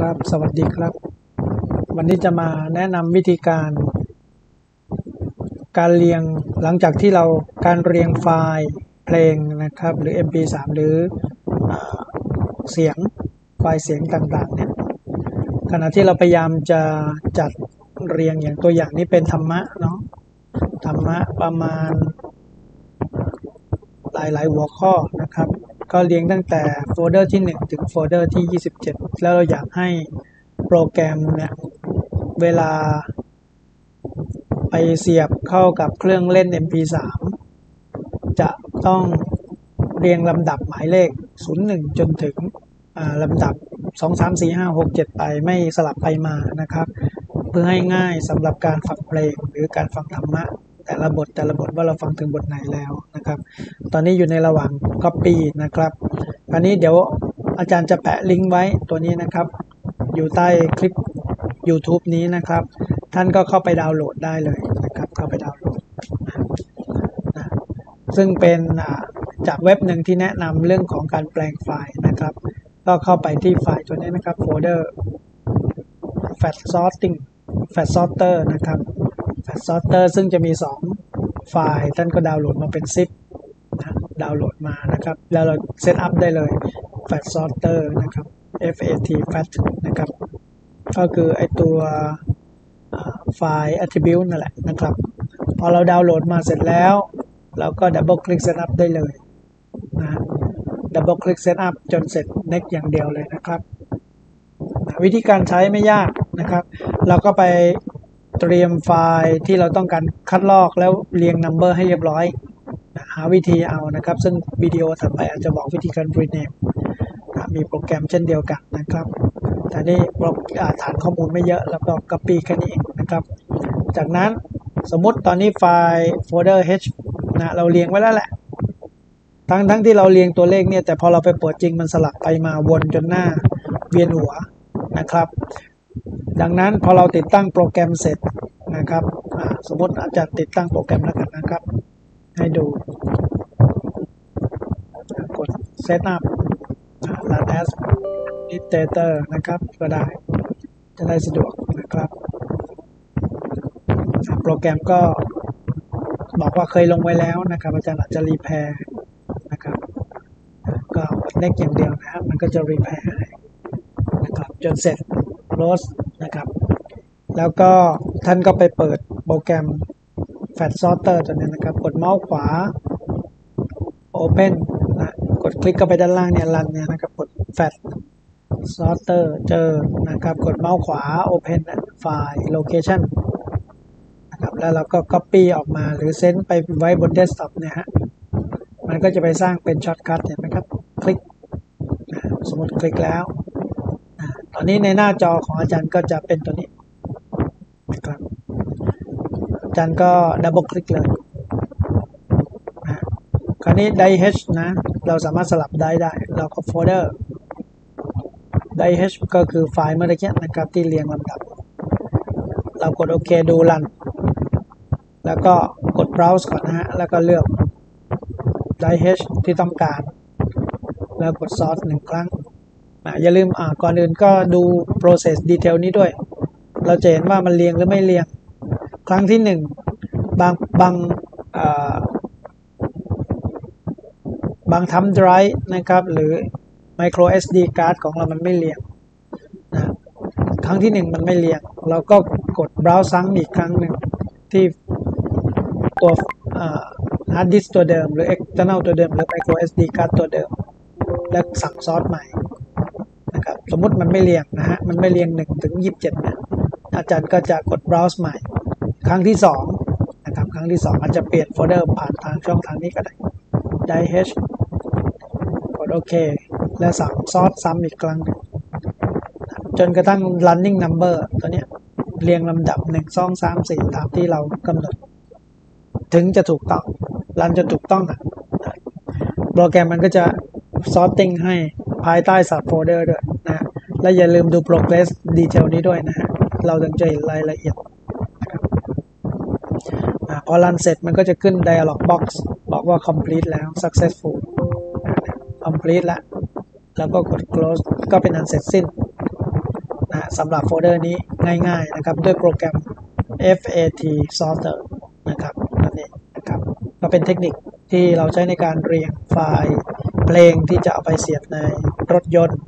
ครับ สวัสดีครับ วันนี้จะมาแนะนำวิธีการ การเรียงหลังจากที่เราการเรียงไฟล์เพลงนะครับ หรือ MP3 หรืออเสียงไฟล์เสียงต่างๆเนี่ยขณะที่เราพยายามจะจัดเรียงอย่างตัวอย่างนี้เป็นธรรมะเนาะธรรมะประมาณหลายๆหัวข้อนะครับ ก็เรียงตั้งแต่โฟลเดอร์ที่ 1 ถึงโฟลเดอร์ที่ 27 แล้วเราอยากให้โปรแกรมเนี่ยเวลาไปเสียบเข้ากับเครื่องเล่น MP3 จะต้องเรียงลำดับหมายเลข 01 จนถึงลำดับ 2 3 4 5 6 7 ไปไม่สลับไปมานะครับ เพื่อให้ง่ายสำหรับการฟังเพลงหรือการฟังธรรมะ แต่ละบทแต่ละบทว่าเราฟังถึงบทไหนแล้วนะครับ ตอนนี้อยู่ในระหว่าง Copy นะครับอันนี้เดี๋ยวอาจารย์จะแปะลิงก์ไว้ตัวนี้นะครับ อยู่ใต้คลิป YouTube นี้นะครับ ท่านก็เข้าไปดาวน์โหลดได้เลยนะครับ เข้าไปดาวน์โหลด ซึ่งเป็นจากเว็บหนึ่งที่แนะนำเรื่องของการแปลงไฟล์นะครับ ก็เข้าไปที่ไฟล์ตัวนี้นะครับโฟลเดอร์ fat sorting fat sorter นะครับ fat sorter ซึ่งจะมี 2 ไฟล์ ท่านก็ดาวน์โหลดมาเป็น zip นะดาวน์โหลดมานะครับ แล้วเรา setup ได้เลย fat sorter นะครับ fat fat นะครับ ก็คือไอตัวไฟล์ attribute นั่นแหละนะครับ พอเราดาวน์โหลดมาเสร็จแล้ว เราก็ double click setup ได้เลยนะ double click setup จนเสร็จ next อย่างเดียวเลยนะครับ วิธีการใช้ไม่ยากนะครับ เราก็ไป เตรียมไฟล์ที่เราต้องการคัดลอกแล้วเรียง number ให้เรียบร้อย หาวิธีเอานะครับ ซึ่งวิดีโอถัดไปอาจจะบอกวิธีการ rename มีโปรแกรมเช่นเดียวกันนะครับ แต่นี่ฐานข้อมูลไม่เยอะแล้วก็ copy แค่นี้เองนะครับ จากนั้นสมมติตอนนี้ไฟล์โฟลเดอร์ h นะเราเรียงไว้แล้วแหละ ทั้งทั้งที่เราเรียงตัวเลขเนี่ยแต่พอเราไปเปิดจริงมันสลับไปมาวนจนหน้าเวียนหัวนะครับ ดังนั้นพอเราติดตั้งโปรแกรมเสร็จ นะครับสมมติอาจจะติดตั้งโปรแกรมแล้วกันนะครับ ให้ดู กด Setup Run as Administrator นะครับ ก็ได้ จะได้สะดวกนะครับ โปรแกรมก็บอกว่าเคยลงไว้แล้วนะครับ อาจารย์อาจจะรีแพร์นะครับ ก็เล็กอย่างเดียวนะครับ มันก็จะรีแพร์ให้นะครับ จนเสร็จ close นะครับ แล้วก็ท่านก็ไปเปิดโปรแกรม Fat Sorter ตัวนี้นะครับ กดเมาส์ขวา Open นะกดคลิกเข้าไปด้านล่างเนี่ยรันเนี่ยนะครับกด Fat Sorter เจอนะครับ กดเมาส์ขวา Open ไฟล์ Location นะครับแล้วเราก็ Copy ออกมาหรือ send ไปไว้บนเดสก์ท็อปเนี่ยฮะมันก็จะไปสร้างเป็น shortcut เห็นไหมครับ คลิกสมมติคลิกแล้ว ตอนนี้ในหน้าจอของอาจารย์ก็จะเป็นตัวนี้นะครับ อาจารย์ก็ double click เลยคราวนี้ไดรฟ์ h นะ เราสามารถสลับได้ได้ เราก็โฟลเดอร์ได h ก็คือไฟล์เมื่อกี้นะครับที่เรียงลำดับ เรากดโอเคดูรัน แล้วก็กด browse ก่อนนะฮะ แล้วก็เลือกได h ที่ต้องการ แล้วกด source หนึ่งครั้งนะอย่าลืมอ่าก่อนอื่นก็ดู process detail นี้ด้วย เราจะเห็นว่ามันเรียงหรือไม่เรียง ครั้งที่หนึ่งบางบางบางทำ drive นะครับ หรือ micro SD card ของเรามันไม่เรียงนะครั้งที่หนึ่งมันไม่เรียง เราก็กด browse ซ้ำอีกครั้งหนึ่งที่ตัว hard disk ตัวเดิม หรือ external ตัวเดิม หรือ micro SD card ตัวเดิม แล้วสั่งซอสใหม่นะครับสมมุติมันไม่เรียงนะฮะ มันไม่เรียง1ถึง27นะอาจารย์ก็จะกด browse ใหม่ ครั้งที่2นะครับครั้งที่ 2 อาจจะเปลี่ยนโฟลเดอร์ผ่านทางช่องทางนี้ก็ได้ได้ h กดโอเค แล้วสั่งซอสซ้ำอีกครั้ง จนกระทั่ง running number ตัวนี้เรียงลำดับ1 2 3 4ตามที่เรากำหนด ถึงจะถูกต้อง รันจะถูกต้องอะโปรแกรมมันก็จะ sorting ให้ภายใต้ sub folder ด้วยนะและอย่าลืมดู progress detail นี้ด้วยนะฮะ เราถึงจะเห็นรายละเอียด อพอรันเสร็จมันก็จะขึ้น dialog box บอกว่า complete แล้ว successful complete แล้วแล้วก็กด close ก็เป็นอันเสร็จสิ้นนะสำหรับโฟลเดอร์นี้ง่ายๆนะครับ ด้วยโปรแกรม FAT Sorter นะครับนั่นเองนะครับก็เป็นเทคนิคที่เราใช้ในการเรียงไฟล์เพลงที่จะเอาไปเสียบในรถยนต์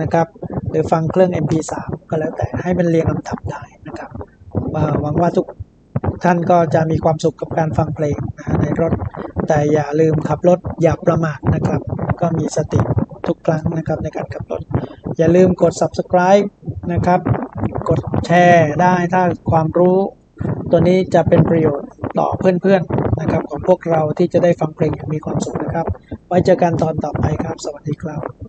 นะครับหรือฟังเครื่อง MP3 ก็แล้วแต่ให้มันเรียงลำดับได้นะครับหวังว่าทุก ท่านก็จะมีความสุขกับการฟังเพลงนะในรถ แต่อย่าลืมขับรถอย่าประมาทนะครับ ก็มีสติทุกครั้งนะครับในการขับรถ อย่าลืมกด subscribe นะครับ กดแชร์ได้ถ้าความรู้ตัวนี้จะเป็นประโยชน์ต่อเพื่อนๆนะครับของพวกเราที่จะได้ฟังเพลงอย่างมีความสุขนะครับ ไว้เจอกันตอนต่อไปครับ สวัสดีครับ